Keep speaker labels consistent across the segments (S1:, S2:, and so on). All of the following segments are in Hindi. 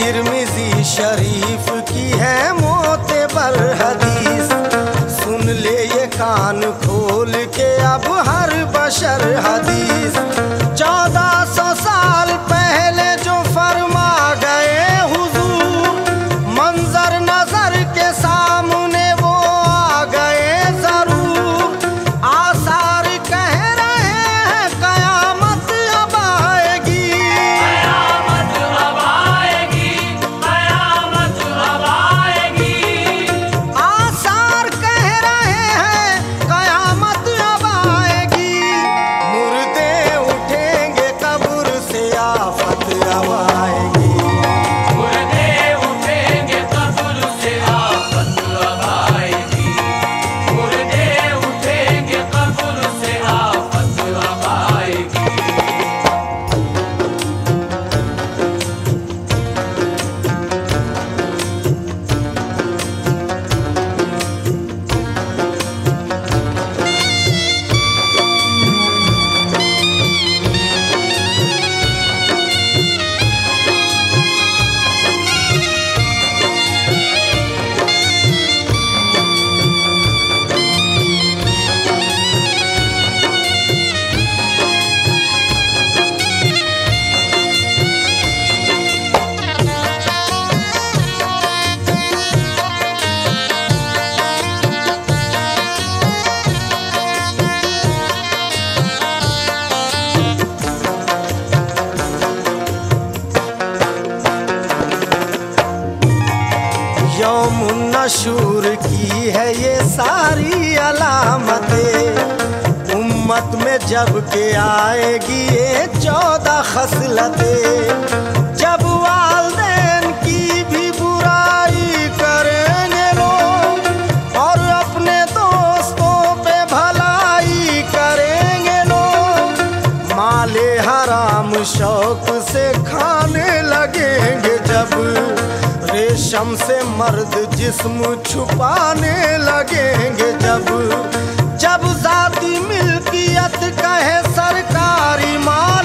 S1: तिरमिजी शरीफ की है मोते बर हदीस। सुन ले ये कान खोल के अब हर बशर हदीस। की है ये सारी अलामतें। उम्मत में जब के आएगी ये चौदह खसलतें। जब वालदेन की भी बुराई करेंगे लोग और अपने दोस्तों पे भलाई करेंगे लोग माले हराम शौक से खा शम से मर्द जिस्म छुपाने लगेंगे जब जब जाति मिल्कियत कहे सरकारी माँ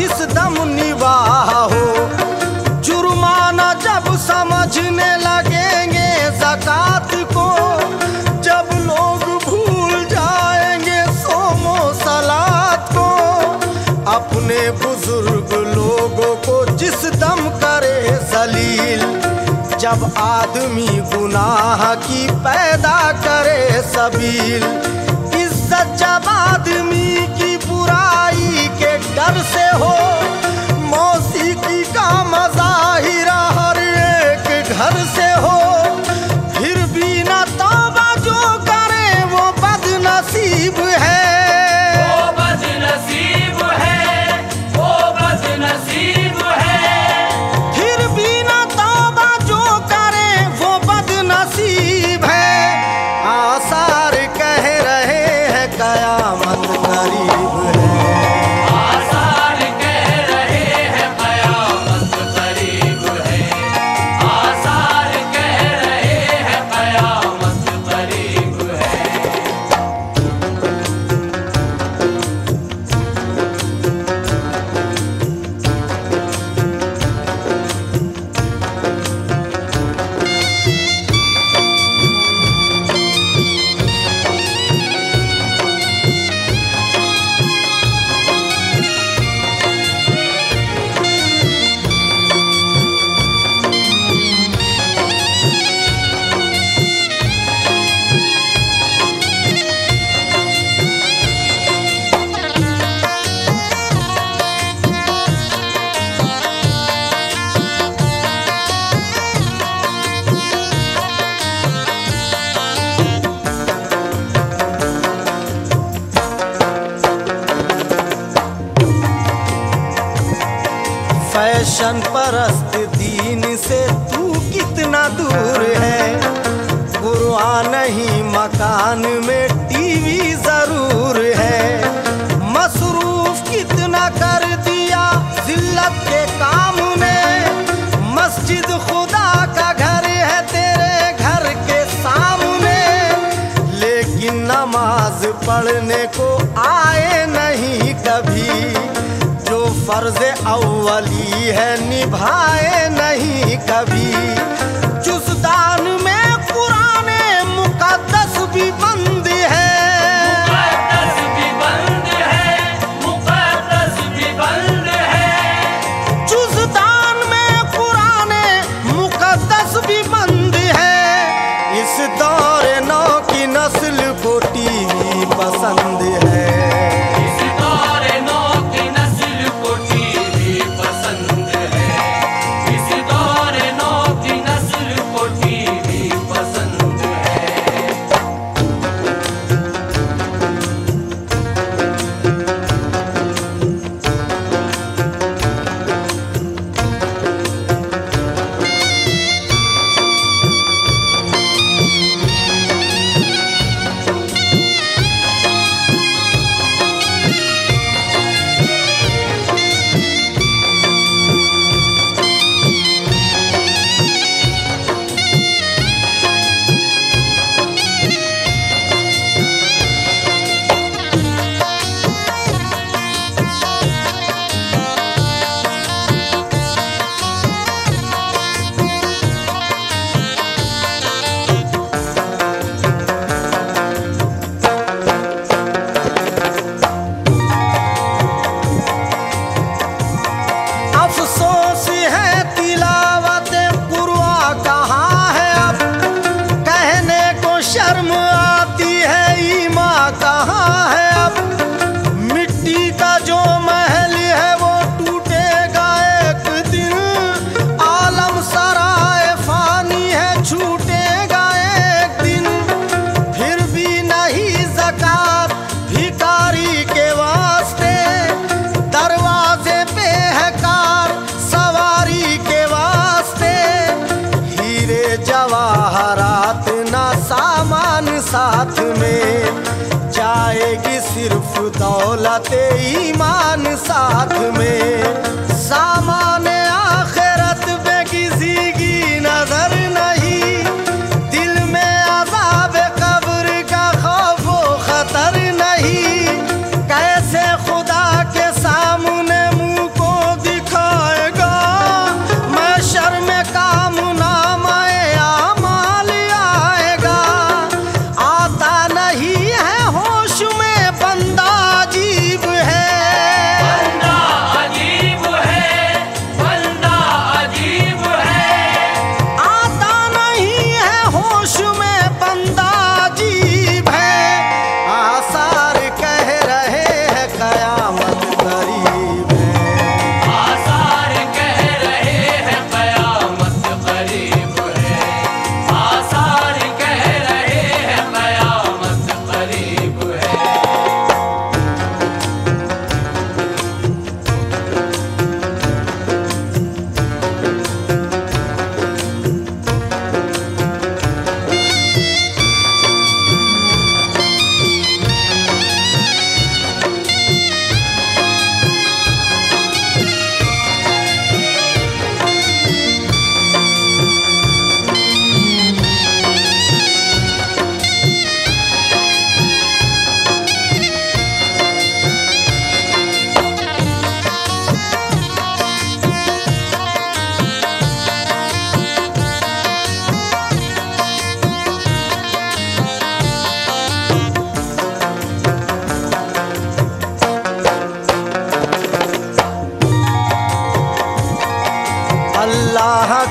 S1: जिस दम निवाह हो, जुर्माना जब समझने लगेंगे जक़ात को, जब लोग भूल जाएँगे सोमो सलात को, अपने बुज़ुर्ग लोगों को जिस दम करे सलील, जब आदमी गुनाह की पैदा करे सबील, इज़्ज़त जब आदमी की डर से हो पढ़ने को आए नहीं कभी जो फ़र्ज़ अव्वली है निभाए नहीं कभी। ईमान साथ में सामान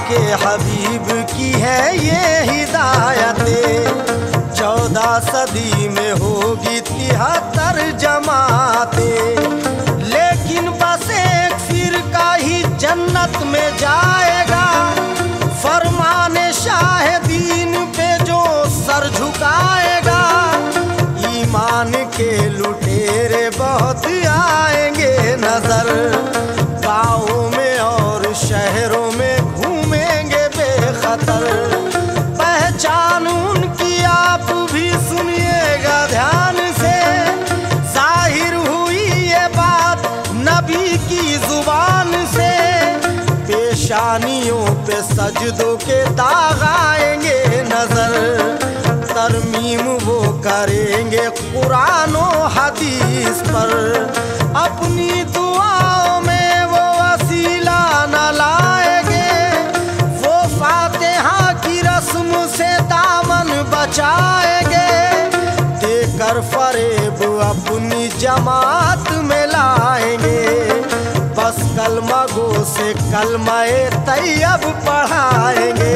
S1: के हबी सजदों के दाग आएँगे नज़र। तरमीम वो करेंगे कुरान, हदीस पर। अपनी दुआओं में वो वसीला न लाएँगे। वो फातेहा की रस्म से दामन बचाएँगे। देकर फरेब अपनी जमात में लाएँगे। दस कलमा गो से कलमा तैयब पढ़ाएँगे।